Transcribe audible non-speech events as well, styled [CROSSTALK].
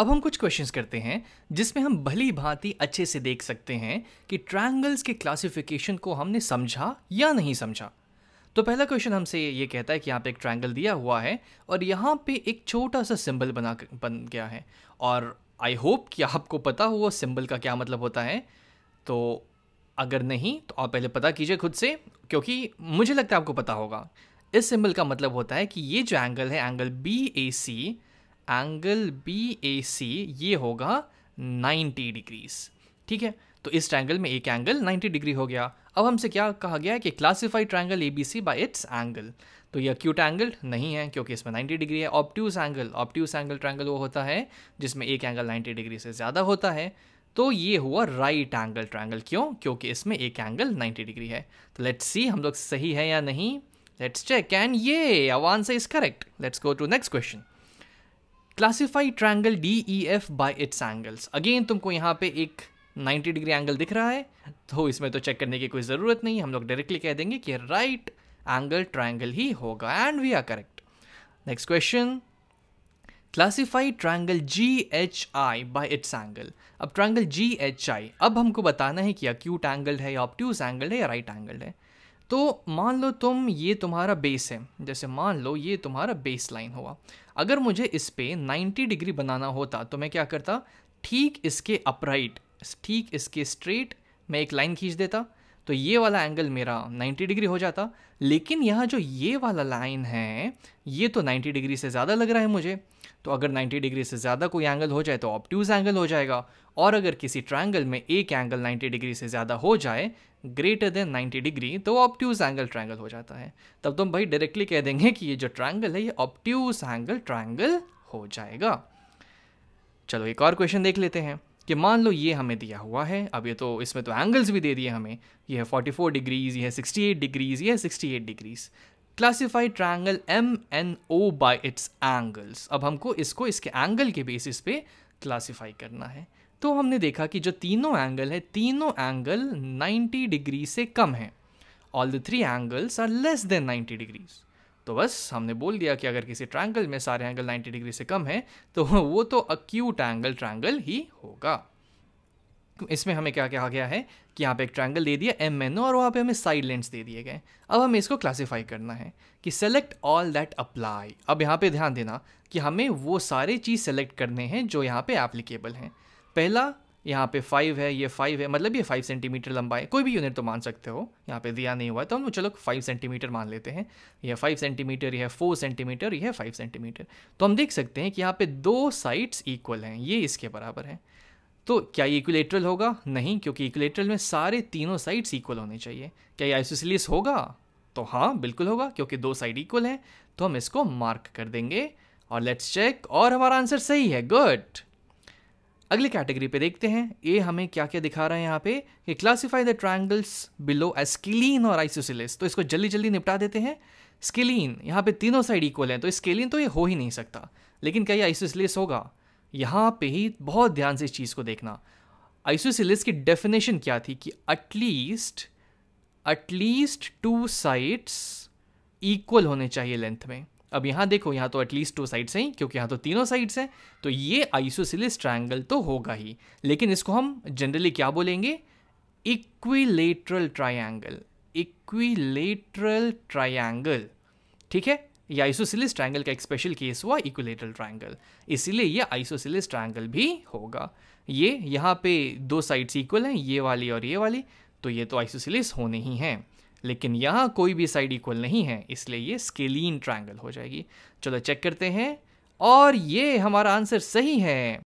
अब हम कुछ क्वेश्चंस करते हैं, जिसमें हम भली भांति अच्छे से देख सकते हैं कि ट्रायंगल्स के क्लासिफिकेशन को हमने समझा या नहीं समझा। तो पहला क्वेश्चन हमसे ये कहता है कि यहाँ पे एक ट्रायंगल दिया हुआ है और यहाँ पे एक छोटा सा सिंबल बना बन गया है। और आई होप कि आपको पता हो वो सिंबल का क्या मतलब होता है। तो अगर नहीं तो आप पहले पता कीजिए खुद से, क्योंकि मुझे लगता है आपको पता होगा। इस सिंबल का मतलब होता है कि ये जो एंगल है angle B A C angle B A C ये होगा 90 डिग्रीज। ठीक है? तो इस ट्रायंगल में एक एंगल 90 डिग्री हो गया। अब हमसे क्या कहा गया है कि classify triangle A B C by its angle तो ये अक्यूट एंगल नहीं है, क्योंकि इसमें 90 डिग्री है। Obtuse angle obtuse angle triangle वो होता है, जिसमें एक एंगल 90 डिग्री से ज़्यादा होता है। तो ये हुआ राइट एंगल ट्रायंगल क्यों? क्योंकि इसमें एक एंगल 90 डिग्री है। तो लेट्स सी हम लोग सही है या नहीं। लेट्स चेक कैन ये answer is correct let's go to next question classify triangle D E F by its angles again तुमको यहाँ पे एक 90 डिग्री एंगल दिख रहा है तो इसमें तो चेक करने की कोई ज़रूरत नहीं। हम लोग डायरेक्टली कह देंगे कि राइट एंगल ट्राइंगल ही होगा and we are correct next question classify triangle G H I by its angle अब ट्राइंगल जी एच आई अब हमको बताना है कि अक्यूट एंगल है या ऑप्ट्यूज एंगल है या राइट एंगल है। तो मान लो तुम ये तुम्हारा बेस है। जैसे मान लो ये तुम्हारा बेस लाइन हुआ। अगर मुझे इस पर नाइन्टी डिग्री बनाना होता तो मैं क्या करता? ठीक इसके अपराइट ठीक इसके स्ट्रेट मैं एक लाइन खींच देता। तो ये वाला एंगल मेरा 90 डिग्री हो जाता। लेकिन यहाँ जो ये वाला लाइन है, ये तो 90 डिग्री से ज़्यादा लग रहा है मुझे। तो अगर 90 डिग्री से ज़्यादा कोई एंगल हो जाए तो ऑप्ट्यूज एंगल हो जाएगा। और अगर किसी ट्रायंगल में एक एंगल 90 डिग्री से ज़्यादा हो जाए ग्रेटर देन 90 डिग्री तो ऑप्ट्यूज एंगल ट्रायंगल हो जाता है। तब तुम भाई डायरेक्टली कह देंगे कि ये जो ट्रायंगल है, ये ऑप्ट्यूज एंगल ट्रायंगल हो जाएगा। चलो एक और क्वेश्चन देख लेते हैं। कि मान लो ये हमें दिया हुआ है, अब ये तो इसमें तो एंगल्स भी दे दिए हमें। ये है 44 डिग्रीज ये है 68 डिग्रीज ये है 68 degrees classify triangle M N O by its angles अब हमको इसको इसके एंगल के बेसिस पे क्लासीफाई करना है। तो हमने देखा कि जो तीनों एंगल है, तीनों एंगल 90 डिग्री से कम है। All the three angles are less than 90 degrees तो बस हमने बोल दिया कि अगर किसी ट्रायंगल में सारे एंगल 90 डिग्री से कम है तो [LAUGHS] वो तो अक्यूट एंगल ट्रायंगल ही होगा। इसमें हमें क्या कहा गया है कि यहाँ पे एक ट्रायंगल दे दिया एम एन ओ और वहाँ पे हमें साइड लेंस दे दिए गए। अब हमें इसको क्लासीफाई करना है कि सेलेक्ट ऑल दैट अप्लाई अब यहाँ पे ध्यान देना कि हमें वो सारे चीज़ सेलेक्ट करने हैं जो यहाँ पे एप्लीकेबल हैं। पहला यहाँ पे फाइव है, ये फाइव है मतलब ये फाइव सेंटीमीटर लंबा है। कोई भी यूनिट तो मान सकते हो, यहाँ पे दिया नहीं हुआ तो हम चलो फाइव सेंटीमीटर मान लेते हैं। यह फाइव सेंटीमीटर यह फोर सेंटीमीटर यह फाइव सेंटीमीटर तो हम देख सकते हैं कि यहाँ पे दो साइड्स इक्वल हैं, ये इसके बराबर है। तो क्या ये इक्वलेटरल होगा? नहीं, क्योंकि इक्वलेटरल में सारे तीनों साइड्स इक्वल होने चाहिए। क्या ये आइसोसिलियस होगा? तो हाँ बिल्कुल होगा, क्योंकि दो साइड इक्वल हैं। तो हम इसको मार्क कर देंगे, और लेट्स चेक और हमारा आंसर सही है। गुड अगली कैटेगरी पे देखते हैं। ये हमें क्या क्या दिखा रहा है यहाँ पे? कि classify the triangles below a scalene और आइसोसिलिस तो इसको जल्दी जल्दी निपटा देते हैं। स्किलीन यहाँ पे तीनों साइड इक्वल हैं। तो स्केलिन तो ये हो ही नहीं सकता। लेकिन क्या ये आइसोसिलिस होगा? यहाँ पे ही बहुत ध्यान से इस चीज़ को देखना। आइसोसिलिस की डेफिनेशन क्या थी? कि at least at least two sides equal होने चाहिए लेंथ में। अब यहाँ देखो, यहाँ तो एटलीस्ट टू साइड्स हैं, क्योंकि यहाँ तो तीनों साइड्स हैं तो ये आइसोसिलिस ट्रायंगल तो होगा ही। लेकिन इसको हम जनरली क्या बोलेंगे? इक्विलेटरल ट्रायंगल इक्विलेटरल ट्रायंगल ठीक है? ये आइसोसिलिस ट्रायंगल का एक स्पेशल केस हुआ इक्विलेटरल ट्रायंगल इसीलिए ये आइसोसिलिस ट्रायंगल भी होगा। ये यहाँ पे दो साइड्स इक्वल हैं, ये वाली और ये वाली तो ये तो आइसोसिलिस होने ही हैं। लेकिन यहाँ कोई भी साइड इक्वल नहीं है, इसलिए ये स्केलीन ट्राइंगल हो जाएगी। चलो चेक करते हैं, और ये हमारा आंसर सही है।